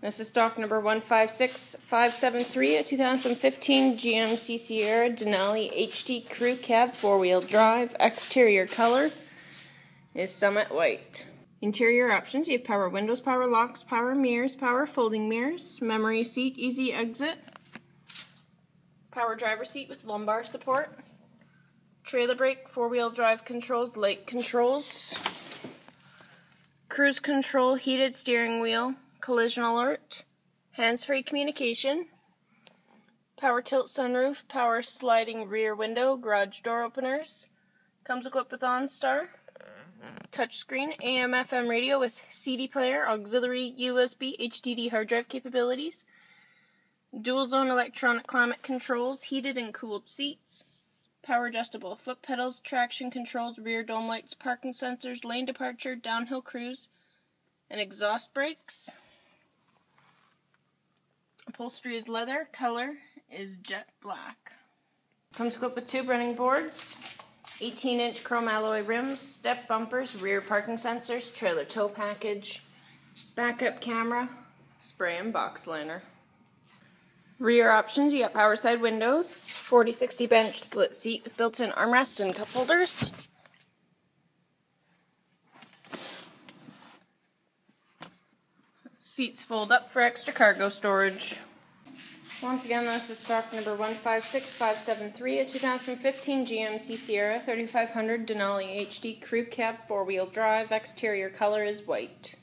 This is stock number 156573, a 2015 GMC Sierra Denali HD Crew Cab four wheel drive. Exterior color is Summit White. Interior options you have power windows, power locks, power mirrors, power folding mirrors, memory seat, easy exit, power driver seat with lumbar support, trailer brake, four wheel drive controls, light controls, cruise control, heated steering wheel collision alert, hands-free communication, power tilt sunroof, power sliding rear window, garage door openers, comes equipped with OnStar, touchscreen, AM FM radio with CD player, auxiliary USB HDD hard drive capabilities, dual zone electronic climate controls, heated and cooled seats, power adjustable foot pedals, traction controls, rear dome lights, parking sensors, lane departure, downhill cruise, and exhaust brakes. Upholstery is leather, color is jet black. Comes equipped with two running boards, 18 inch chrome alloy rims, step bumpers, rear parking sensors, trailer tow package, backup camera, spray and box liner. Rear options, you got power side windows, 40-60 bench split seat with built-in armrest and cup holders. Seats fold up for extra cargo storage. Once again, this is stock number 156573, a 2015 GMC Sierra 3500 Denali HD Crew Cab 4 wheel drive. Exterior color is white.